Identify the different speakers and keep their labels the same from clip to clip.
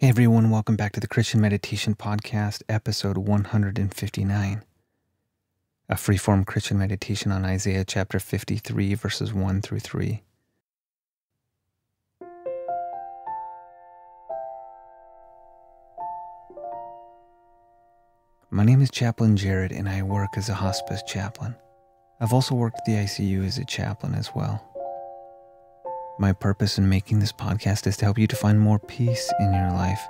Speaker 1: Hey everyone, welcome back to the Christian Meditation Podcast, episode 159. A freeform Christian meditation on Isaiah chapter 53, verses 1 through 3. My name is Chaplain Jared, and I work as a hospice chaplain. I've also worked at the ICU as a chaplain as well. My purpose in making this podcast is to help you to find more peace in your life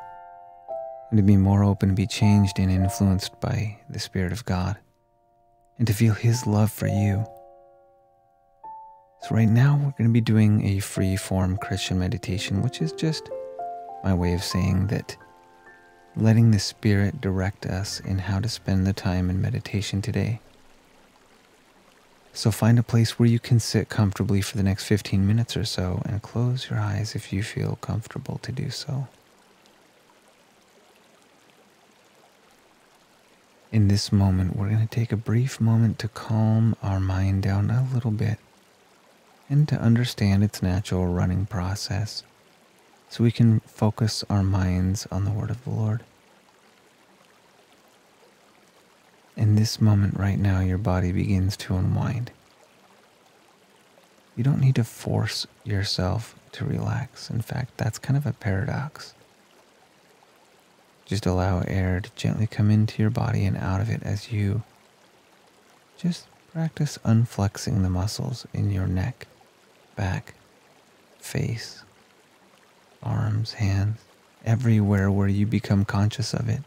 Speaker 1: and to be more open to be changed and influenced by the Spirit of God and to feel His love for you. So, right now, we're going to be doing a free form Christian meditation, which is just my way of saying that letting the Spirit direct us in how to spend the time in meditation today. So find a place where you can sit comfortably for the next 15 minutes or so and close your eyes if you feel comfortable to do so. In this moment, we're going to take a brief moment to calm our mind down a little bit and to understand its natural running process so we can focus our minds on the Word of the Lord. In this moment right now, your body begins to unwind. You don't need to force yourself to relax. In fact, that's kind of a paradox. Just allow air to gently come into your body and out of it as you just practice unflexing the muscles in your neck, back, face, arms, hands, everywhere where you become conscious of it.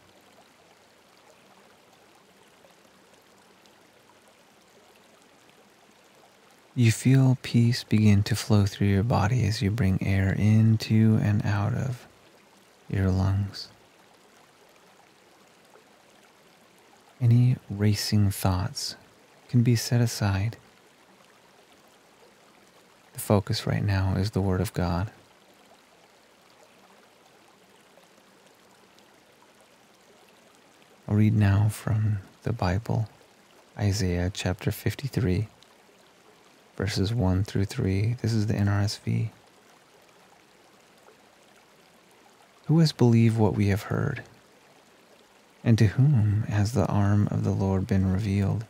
Speaker 1: You feel peace begin to flow through your body as you bring air into and out of your lungs. Any racing thoughts can be set aside. The focus right now is the Word of God. I'll read now from the Bible, Isaiah chapter 53 verses 1 through 3. This is the NRSV. Who has believed what we have heard? And to whom has the arm of the Lord been revealed?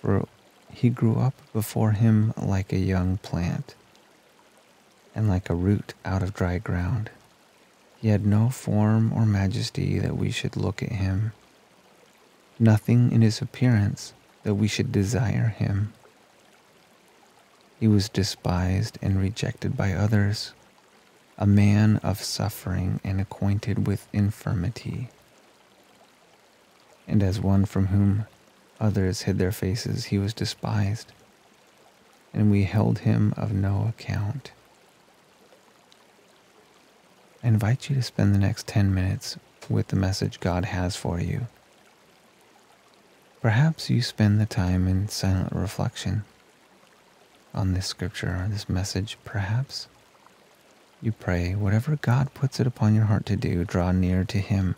Speaker 1: For he grew up before him like a young plant, and like a root out of dry ground. He had no form or majesty that we should look at him, nothing in his appearance that we should desire him. He was despised and rejected by others, a man of suffering and acquainted with infirmity. And as one from whom others hid their faces, he was despised, and we held him of no account. I invite you to spend the next 10 minutes with the message God has for you. Perhaps you spend the time in silent reflection on this scripture or this message, perhaps you pray whatever God puts it upon your heart to do, draw near to Him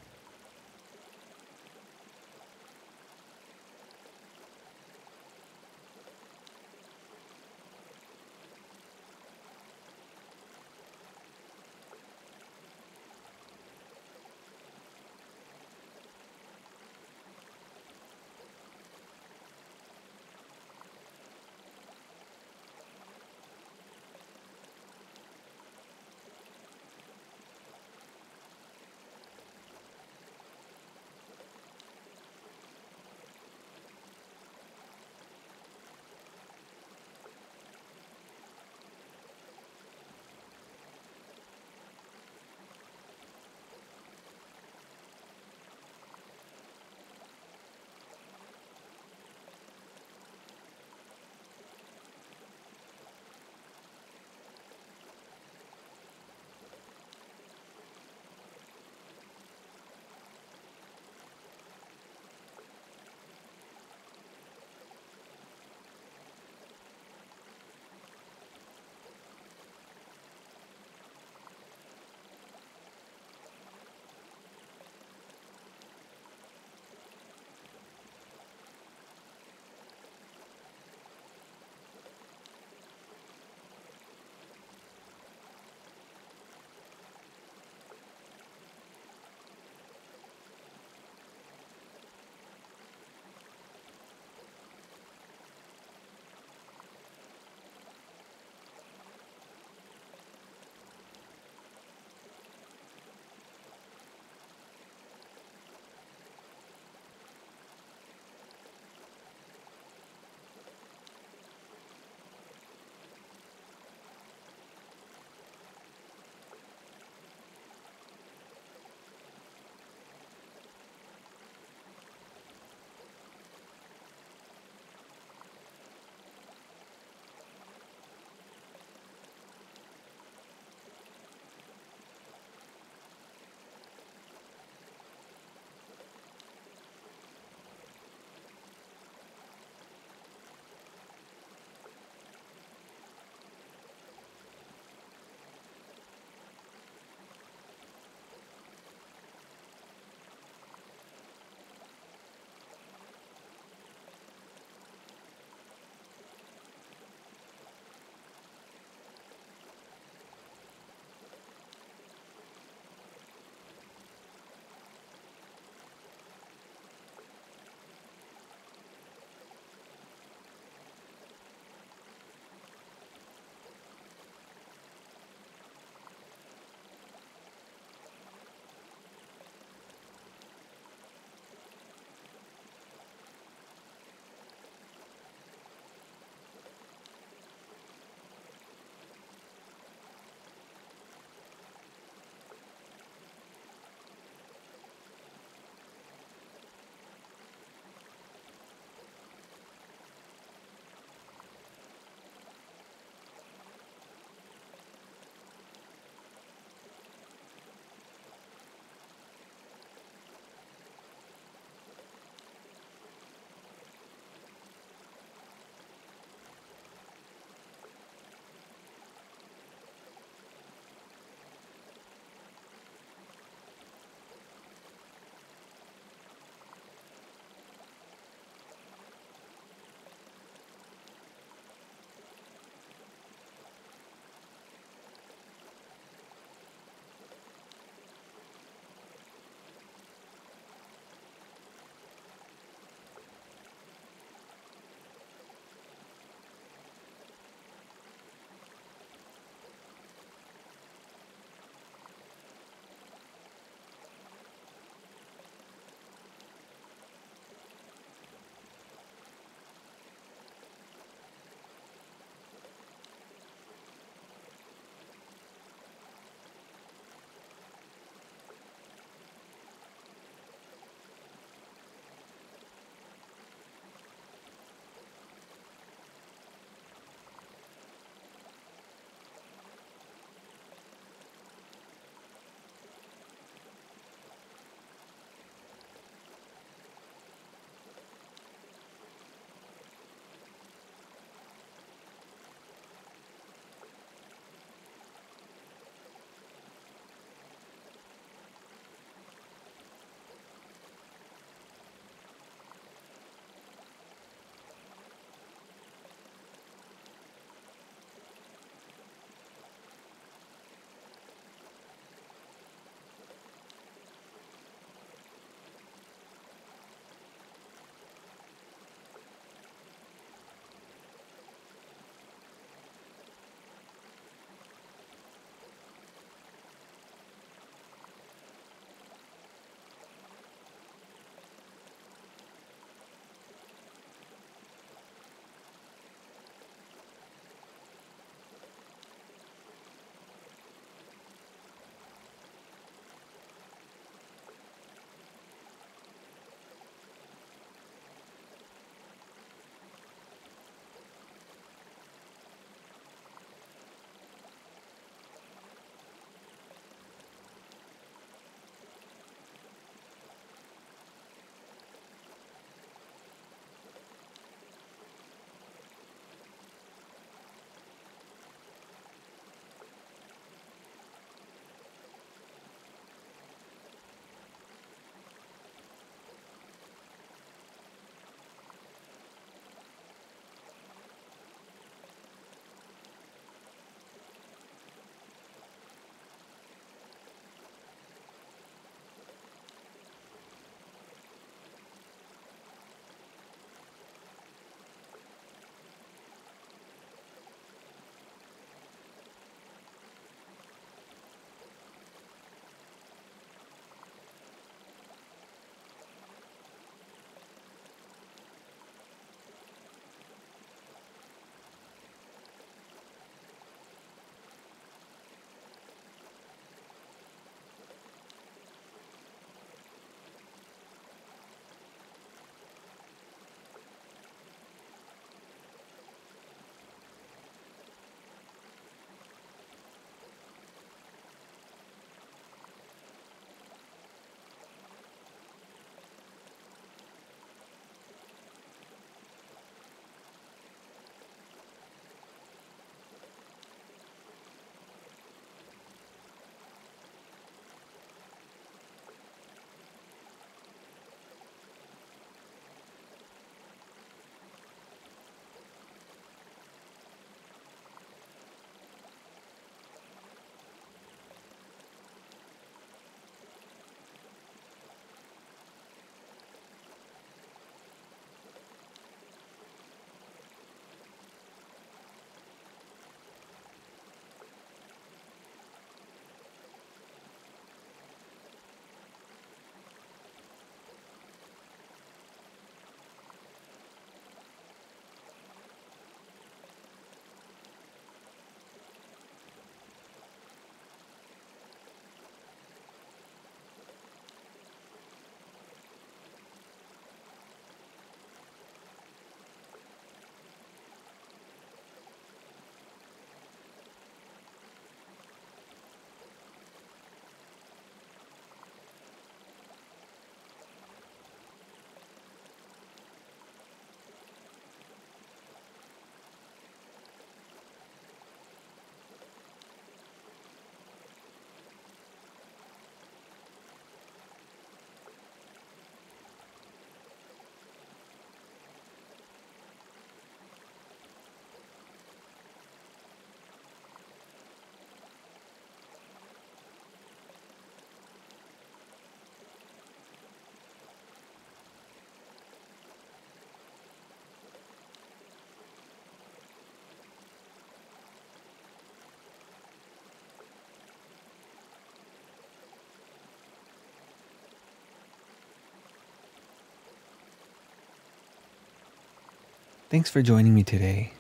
Speaker 1: Thanks for joining me today.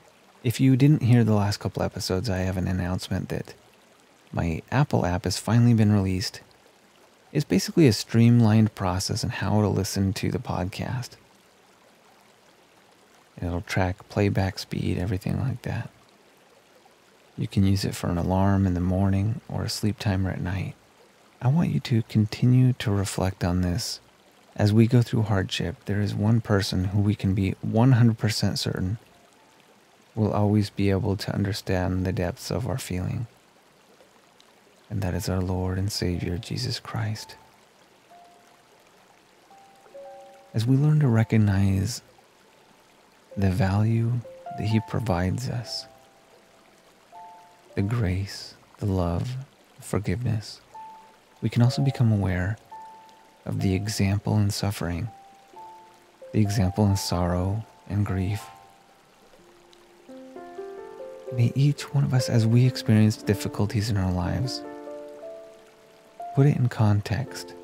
Speaker 1: If you didn't hear the last couple episodes, I have an announcement that my Apple app has finally been released. It's basically a streamlined process on how to listen to the podcast. It'll track playback speed, everything like that. You can use it for an alarm in the morning or a sleep timer at night. I want you to continue to reflect on this. As we go through hardship, there is one person who we can be 100% certain will always be able to understand the depths of our feeling. And that is our Lord and Savior, Jesus Christ. As we learn to recognize the value that He provides us, the grace, the love, the forgiveness, we can also become aware of the example in suffering, the example in sorrow and grief. May each one of us, as we experience difficulties in our lives, put it in context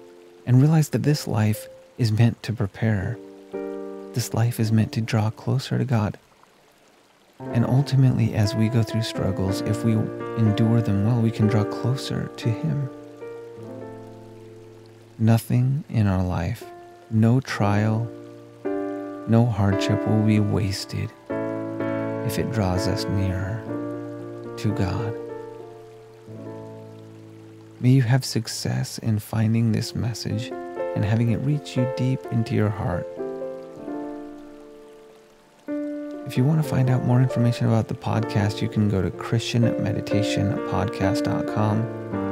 Speaker 1: and realize that this life is meant to prepare. This life is meant to draw closer to God. And ultimately, as we go through struggles, if we endure them well, we can draw closer to Him. Nothing in our life, no trial, no hardship will be wasted if it draws us nearer to God. May you have success in finding this message and having it reach you deep into your heart. If you want to find out more information about the podcast, you can go to ChristianMeditationPodcast.com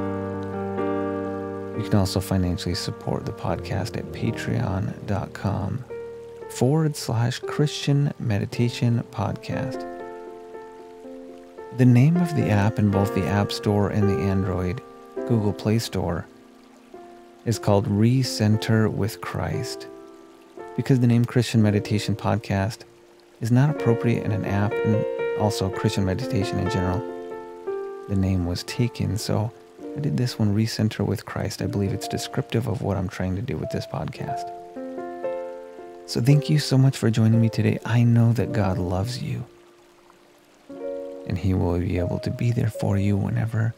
Speaker 1: you can also financially support the podcast at patreon.com forward slash Christian Meditation Podcast. The name of the app in both the App Store and the Android Google Play Store is called Recenter with Christ because the name Christian Meditation Podcast is not appropriate in an app and also Christian meditation in general. The name was taken, so I did this one, Recenter with Christ. I believe it's descriptive of what I'm trying to do with this podcast. So thank you so much for joining me today. I know that God loves you, and He will be able to be there for you whenever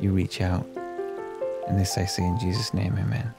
Speaker 1: you reach out. And this I say in Jesus' name, amen.